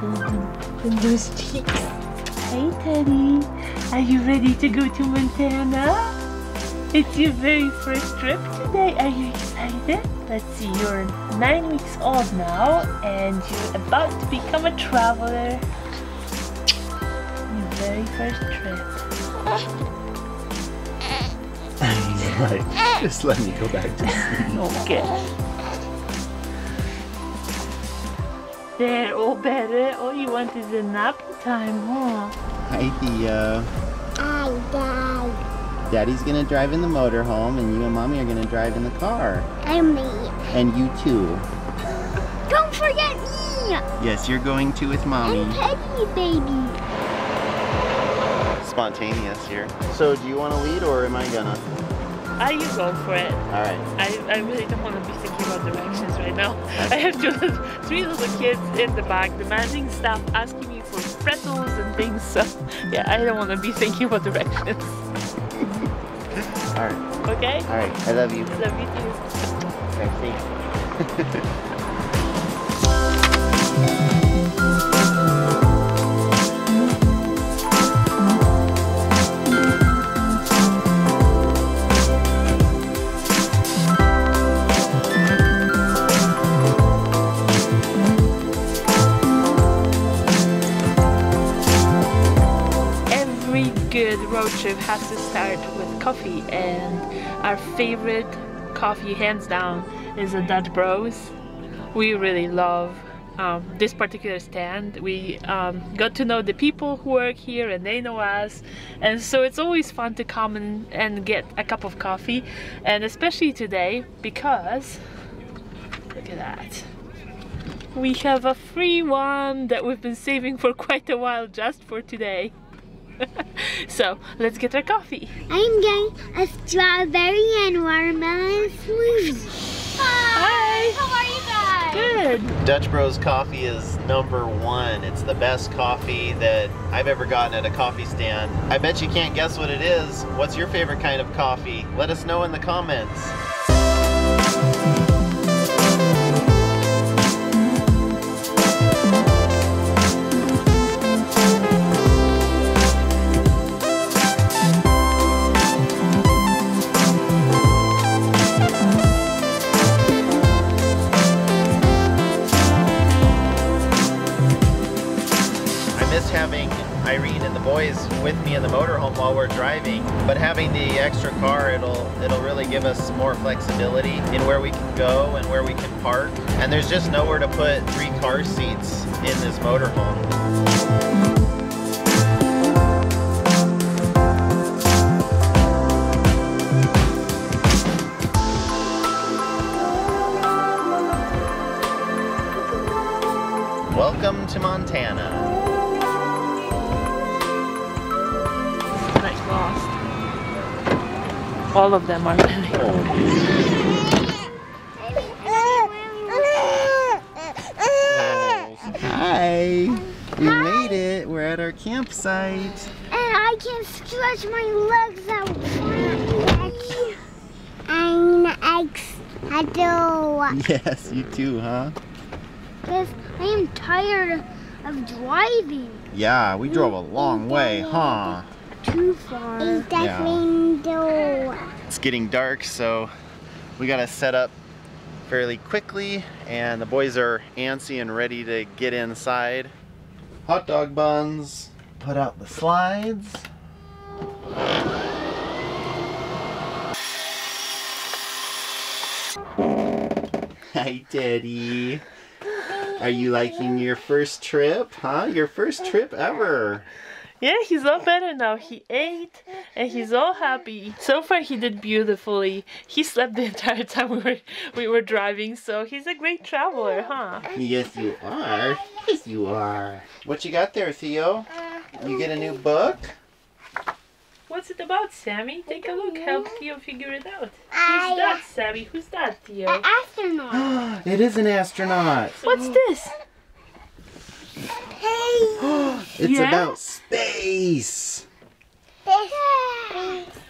And those cheeks. Hey Teddy, are you ready to go to Montana? It's your very first trip today. Are you excited? Let's see, you're nine weeks old now and you're about to become a traveler. Your very first trip. right. Just let me go back to sleep. Okay. There, oh, all better. All you want is a nap time, huh? Hi, Theo. Hi, Dad. Daddy's gonna drive in the motorhome, and you and Mommy are gonna drive in the car. I'm me. And you too. Don't forget me. Yes, you're going to with Mommy. And Peggy, baby. Spontaneous here. So, do you want to lead, or am I gonna? Are you go for it? All right. I, I really don't want to be thinking about directions right now. I have two, three little kids in the back demanding stuff, asking me for pretzels and things. So yeah, I don't want to be thinking about directions. All right. Okay? All right. I love you. Love you too. Okay, has to start with coffee, and our favorite coffee, hands down, is the Dutch Bros. We really love um, this particular stand. We um, got to know the people who work here, and they know us, and so it's always fun to come and, and get a cup of coffee, and especially today because look at that. We have a free one that we've been saving for quite a while just for today. so let's get our coffee. I'm getting a strawberry and watermelon smoothie. Hi. How are you guys? Good. Dutch Bros coffee is number one. It's the best coffee that I've ever gotten at a coffee stand. I bet you can't guess what it is. What's your favorite kind of coffee? Let us know in the comments. With me in the motorhome while we're driving, but having the extra car, it'll it'll really give us more flexibility in where we can go and where we can park. And there's just nowhere to put three car seats in this motorhome. Welcome to Montana. All of them are really. Hi! We made it. We're at our campsite. And I can stretch my legs out front. I'm excited. Yes, you too, huh? Because I am tired of driving Yeah, we drove a long way, huh? Too far. Is Yeah. window? It's getting dark, so we gotta set up fairly quickly, and the boys are antsy and ready to get inside. Hot dog buns. Put out the slides. Hi, Teddy. Are you liking your first trip, huh? Your first trip ever. Yeah, he's all better now. He ate and he's all happy. So far, he did beautifully. He slept the entire time we were we were driving, so he's a great traveler, huh? Yes, you are. Yes, you are. What you got there, Theo? You get a new book? What's it about, Sammy? Take a look. Help Theo figure it out. Who's that, Sammy? Who's that, Theo? An astronaut. it is an astronaut. What's this? Hey. It's Yeah? about space.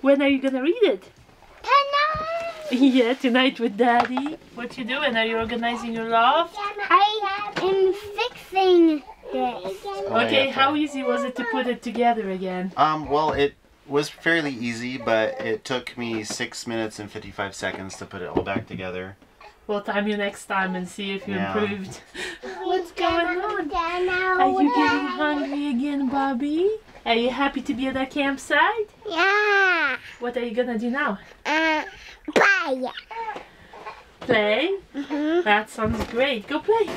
When are you gonna read it? Tonight. Yeah, tonight with Daddy. What you doing? Are you organizing your loft? I am fixing this. Okay, how easy was it to put it together again? Um, well, it was fairly easy, but it took me six minutes and 55 seconds to put it all back together. We'll time you next time and see if you Yeah. improved. What's going on? Are you getting hungry again, Bobby? Are you happy to be at our campsite? Yeah. What are you gonna do now? Uh, bye. Play? Mm-hmm. That sounds great. Go play.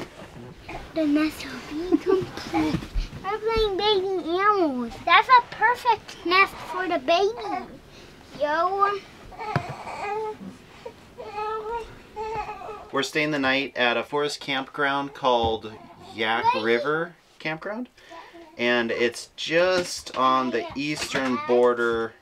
The nest will be complete. We're playing baby animals. That's a perfect nest for the baby. Yo. We're staying the night at a forest campground called Yaak River Campground. And it's just on the eastern border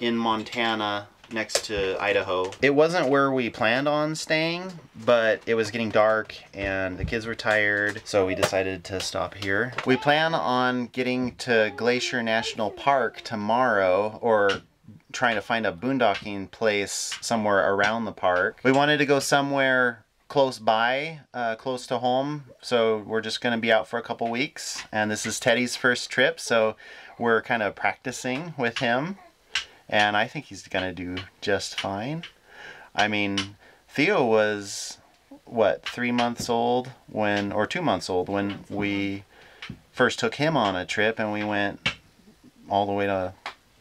in Montana next to Idaho. It wasn't where we planned on staying, but it was getting dark and the kids were tired, so we decided to stop here. We plan on getting to Glacier National Park tomorrow or trying to find a boondocking place somewhere around the park. We wanted to go somewhere close by, uh, close to home, so we're just going to be out for a couple weeks. And this is Teddy's first trip, so we're kind of practicing with him. And I think he's going to do just fine. I mean, Theo was, what, three months old when, or two months old when we first took him on a trip and we went all the way to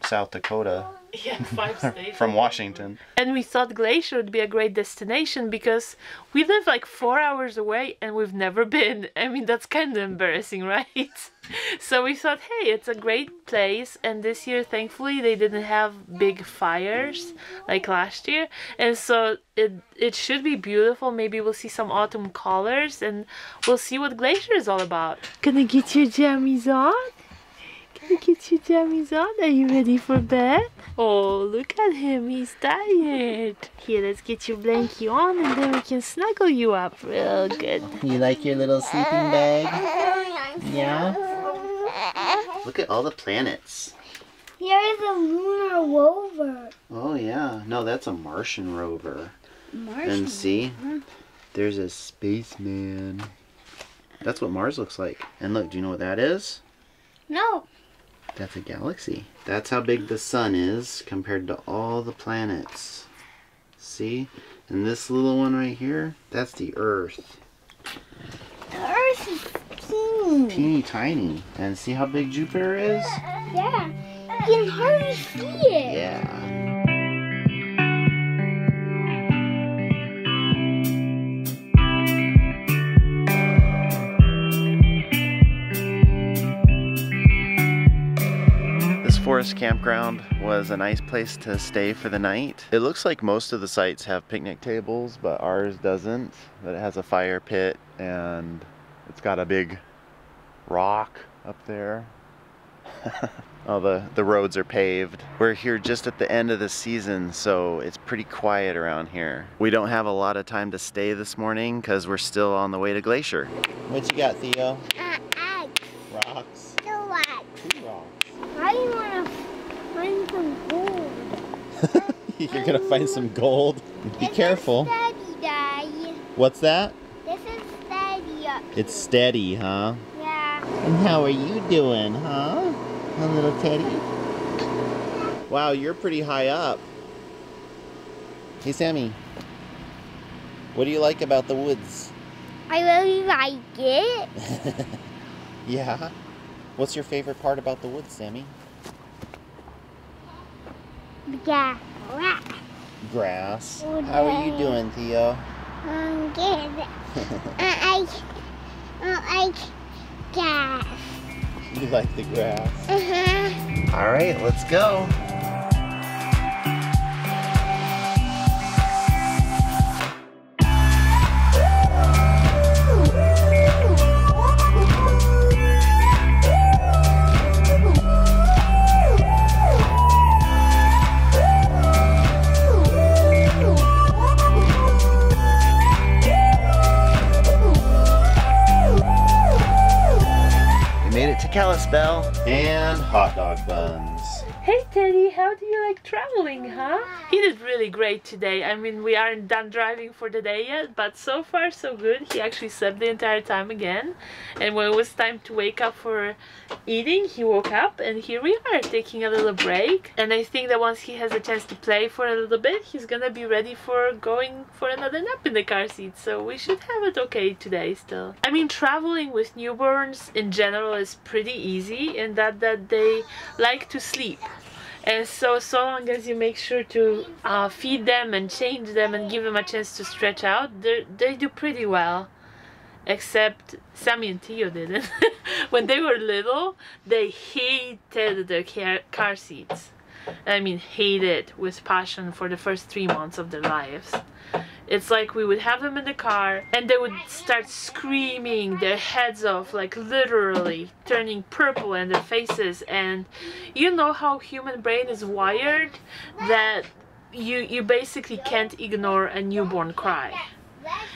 South Dakota Yeah, five states. from Washington. And we thought Glacier would be a great destination because we live like four hours away and we've never been. I mean, that's kind of embarrassing, right? so we thought, hey, it's a great place. And this year, thankfully, they didn't have big fires like last year. And so it, it should be beautiful. Maybe we'll see some autumn colors and we'll see what Glacier is all about. Gonna get your jammies on? Gonna get your jammies on? Are you ready for bed? Oh, look at him. He's tired. Here, let's get your blankie on and then we can snuggle you up real good. You like your little sleeping bag? Yeah? Look at all the planets. Here's a lunar rover. Oh yeah. No, that's a Martian rover. Martian And see? There's a spaceman. That's what Mars looks like. And look, do you know what that is? No. That's a galaxy. That's how big the sun is compared to all the planets. See? And this little one right here, that's the Earth. The Earth is teeny. Teeny tiny. And see how big Jupiter is? Yeah. You can hardly see it. Yeah. This campground was a nice place to stay for the night. It looks like most of the sites have picnic tables, but ours doesn't. But it has a fire pit and it's got a big rock up there. All the, the roads are paved. We're here just at the end of the season, so it's pretty quiet around here. We don't have a lot of time to stay this morning because we're still on the way to Glacier. What you got, Theo? Uh, eggs. Rocks. The what? Two rocks. I want to find some gold. You're gonna find some gold. Be This careful. Steady, What's that? This is steady It's steady, huh? Yeah. And how are you doing, huh? A little teddy? Wow, you're pretty high up. Hey, Sammy. What do you like about the woods? I really like it. yeah. What's your favorite part about the woods, Sammy? Yeah. Grass. Oh, How are you doing, Theo? Um, good. I like, I like gas. You like the grass. Uh-huh. All right, let's go. Made it to Kalispell and hot dog buns. Hey Teddy, how do you like traveling, huh? He did really great today. I mean, we aren't done driving for the day yet, but so far so good. He actually slept the entire time again. And when it was time to wake up for eating, he woke up and here we are taking a little break. And I think that once he has a chance to play for a little bit, he's gonna be ready for going for another nap in the car seat. So we should have it okay today still. I mean, traveling with newborns in general is pretty easy in that, that they like to sleep and so so long as you make sure to uh, feed them and change them and give them a chance to stretch out they do pretty well. Except Sammy and Theo didn't. When they were little they hated their car, car seats. I mean hated with passion for the first three months of their lives it's like we would have them in the car and they would start screaming their heads off, like literally turning purple in their faces. And you know how human brain is wired that you, you basically can't ignore a newborn cry.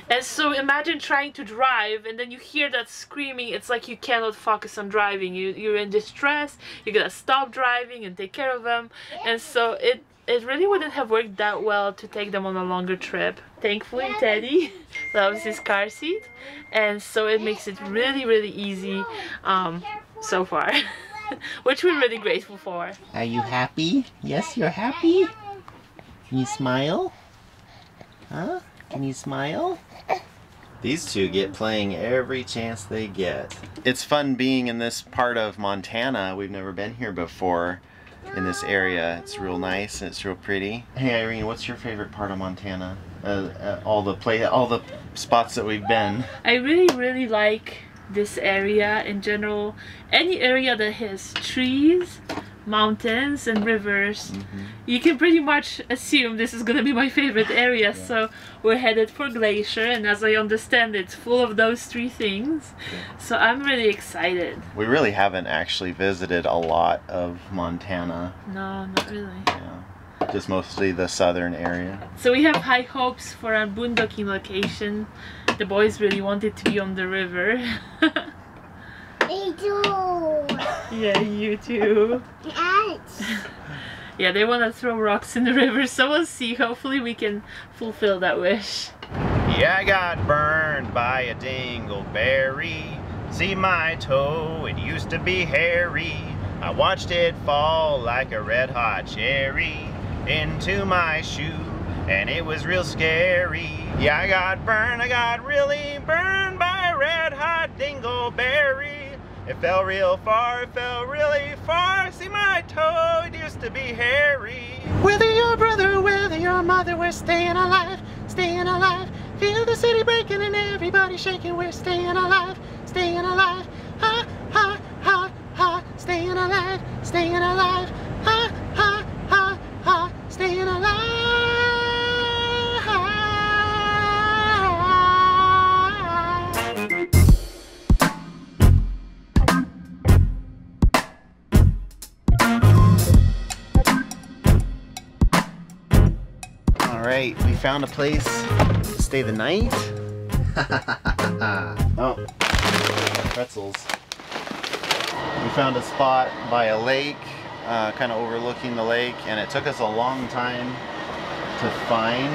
And so imagine trying to drive and then you hear that screaming, it's like you cannot focus on driving. You, you're in distress, you gotta stop driving and take care of them. And so it it really wouldn't have worked that well to take them on a longer trip. Thankfully, Teddy loves his car seat, and so it makes it really, really easy um, so far, which we're really grateful for. Are you happy? Yes, you're happy? Can you smile? Huh? Can you smile? These two get playing every chance they get. It's fun being in this part of Montana. We've never been here before in this area. It's real nice and it's real pretty. Hey Eireen, what's your favorite part of Montana? Uh, uh, all the play, all the spots that we've been. I really, really like this area in general. Any area that has trees mountains and rivers. Mm -hmm. You can pretty much assume this is gonna be my favorite area, yeah. so we're headed for Glacier, and as I understand, it's full of those three things. Yeah. So I'm really excited. We really haven't actually visited a lot of Montana. No, not really. Yeah, just mostly the southern area. So we have high hopes for our boondocking location. The boys really wanted to be on the river. Me too. Yeah, you too. Yes. yeah, they want to throw rocks in the river, so we'll see. Hopefully we can fulfill that wish. Yeah, I got burned by a dingleberry. See my toe, it used to be hairy. I watched it fall like a red hot cherry into my shoe, and it was real scary. Yeah, I got burned, I got really burned by a red hot dingleberry. It fell real far, it fell really far. See my toe, it used to be hairy. Whether your brother, whether your mother, we're staying alive, staying alive. Feel the city breaking and everybody shaking. We're staying alive, staying alive. Ha, ha, ha, ha, staying alive, staying alive. Found a place to stay the night. oh, pretzels. We found a spot by a lake, uh, kind of overlooking the lake, and it took us a long time to find.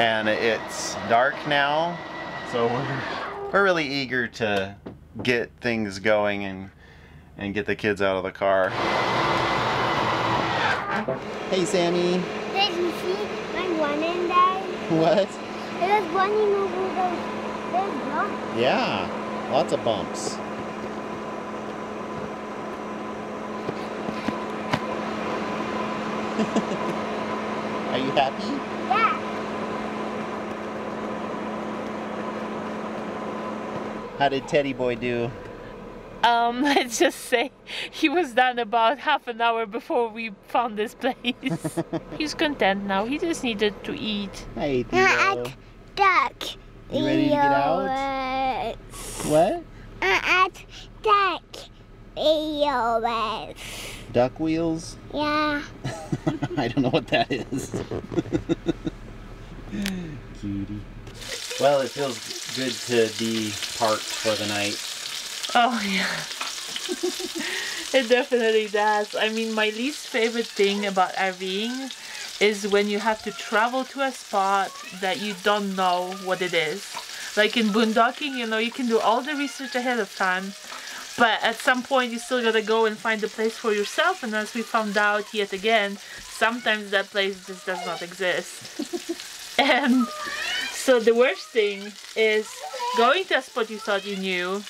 And it's dark now, so we're, we're really eager to get things going and, and get the kids out of the car. Hey, Sammy. What? There's bunny moving those, there's bumps. Yeah, lots of bumps. Are you happy? Yeah. How did Teddy Boy do? Um, let's just say he was done about half an hour before we found this place. He's content now. He just needed to eat. Hey, Theo. duck. You ready to get out? What? at duck. Duck wheels? Yeah. I don't know what that is. Cutie. Well, it feels good to be parked for the night. Oh, yeah. It definitely does. I mean, my least favorite thing about RVing is when you have to travel to a spot that you don't know what it is. Like in boondocking, you know, you can do all the research ahead of time, but at some point you still gotta go and find the place for yourself. And as we found out yet again, sometimes that place just does not exist. and so the worst thing is going to a spot you thought you knew,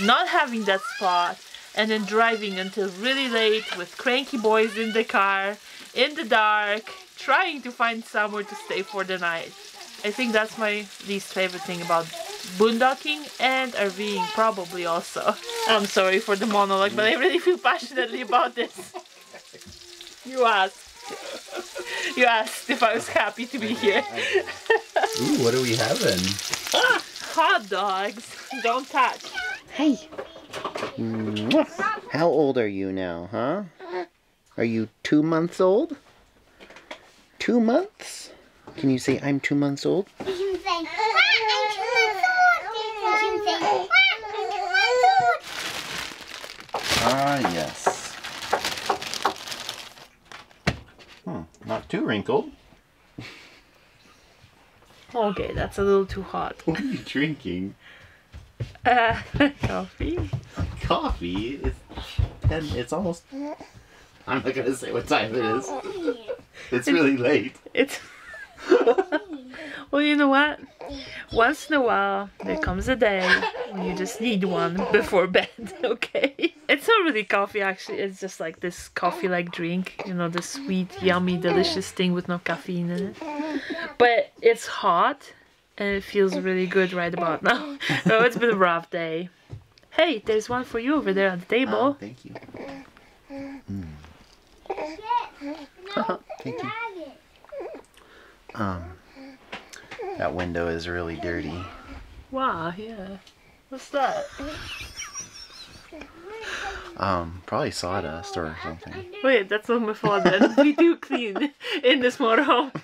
not having that spot, and then driving until really late with cranky boys in the car, in the dark, trying to find somewhere to stay for the night. I think that's my least favorite thing about boondocking and RVing probably also. I'm sorry for the monologue, but I really feel passionately about this. You asked. You asked if I was happy to be here. Ooh, what are we having? Ah, hot dogs. Don't touch. Hey. How old are you now, huh? Are you two months old? Two months? Can you say I'm two months old? You can say, "Ah, I'm two months old." You can say, "Ah, I'm two months old." Yes. Hmm, not too wrinkled. Okay, that's a little too hot. What are you drinking? Uh, coffee. Coffee? It's ten. It's almost. I'm not gonna say what time it is. It's really late. It's well, you know what? Once in a while, there comes a day when you just need one before bed. Okay, it's not really coffee actually. It's just like this coffee-like drink. You know, the sweet, yummy, delicious thing with no caffeine in it. But it's hot and it feels really good right about now. oh, it's been a rough day. Hey, there's one for you over there on the Oh, table. thank you. No, Thank you. Um, that window is really dirty. Wow, yeah. What's that? Um, probably sawdust or something. Wait, that's not my fault then. we do clean in this motorhome.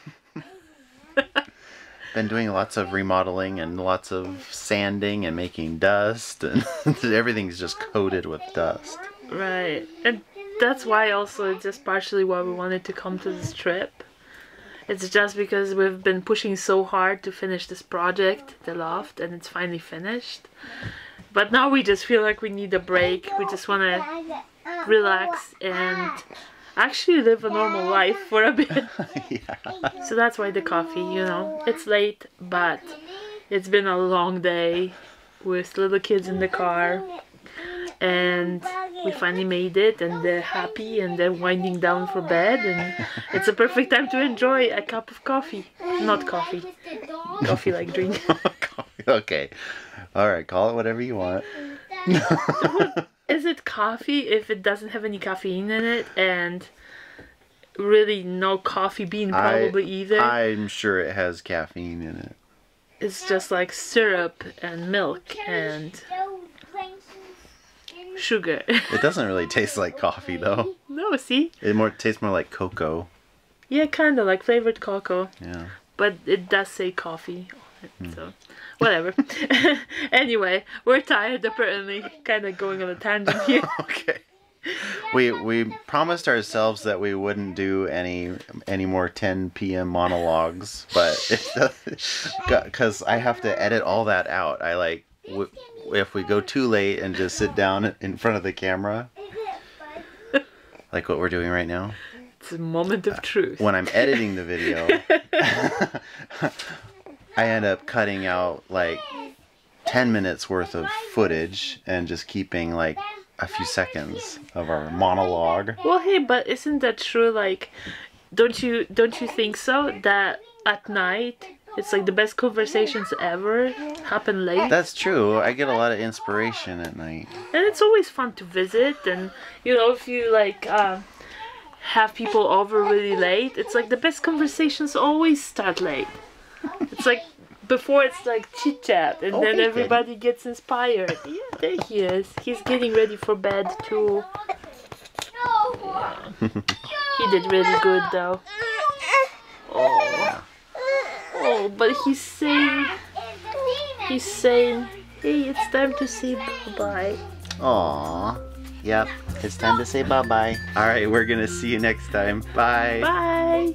Been doing lots of remodeling and lots of sanding and making dust, and everything's just coated with dust. Right. And that's why also it's just partially why we wanted to come to this trip. It's just because we've been pushing so hard to finish this project, the loft, and it's finally finished. But now we just feel like we need a break. We just want to relax and actually live a normal life for a bit. yeah. So that's why the coffee, you know. It's late, but it's been a long day with little kids in the car. And we finally made it, and they're happy and they're winding down for bed. And it's a perfect time to enjoy a cup of coffee. Not coffee, Just a dog. coffee like drink. okay. All right. Call it whatever you want. Is it coffee if it doesn't have any caffeine in it? And really no coffee bean probably either. I'm sure it has caffeine in it. It's just like syrup and milk and Those places in sugar. It doesn't really taste like coffee though. no, see? It more tastes more like cocoa. Yeah, kind of like flavored cocoa, Yeah. but it does say coffee it, so whatever. anyway, we're tired apparently, kind of going on a tangent here. Okay. We we promised ourselves that we wouldn't do any any more 10 p.m. monologues, but because I have to edit all that out. I like w- if we go too late and just sit down in front of the camera, like what we're doing right now. It's a moment of uh, truth. When I'm editing the video, I end up cutting out like 10 minutes worth of footage and just keeping like a few seconds of our monologue. Well, hey, but isn't that true? Like, don't you don't you think so? That at night it's like the best conversations ever happen late. That's true. I get a lot of inspiration at night. and it's always fun to visit and you know if you like uh, have people over really late it's like the best conversations always start late it's like before it's like chit chat and Oh, then everybody gets inspired yeah there he is he's getting ready for bed too he did really good though oh oh but he's saying he's saying hey it's time to say bye bye Aww. Yep, it's time to say bye-bye. All right, we're gonna see you next time. Bye. Bye.